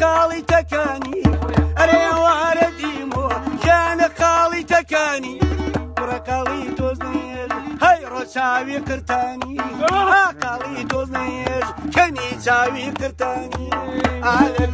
قاڵی تەکانی. ئەرێوارە دیمۆ کیانە قاڵی تەکانی. ڕقاڵی تۆزنێر هەی ڕۆچاوی قرتانی. قاڵی تۆزنێر کەنی چاوی قرتانی. ئالە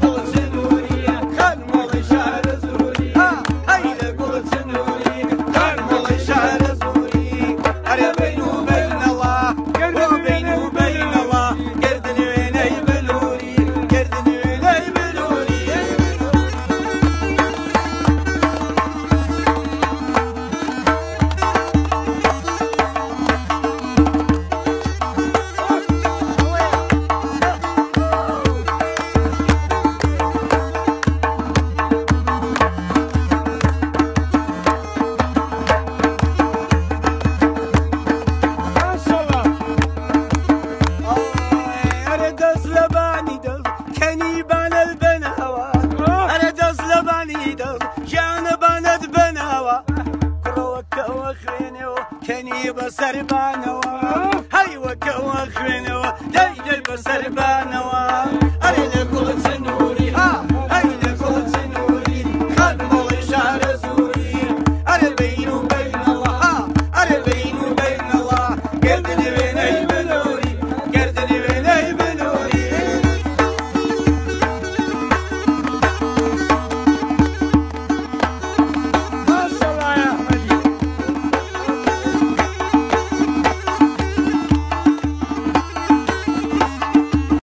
بانەت بناوە ئەرە دەست لەبانی دەست ژیانە بانەت بناوە کوڕەوەکەوە خوێنەوە کەنی بەسەربانەوە هەی وەکەوە خوێنەوە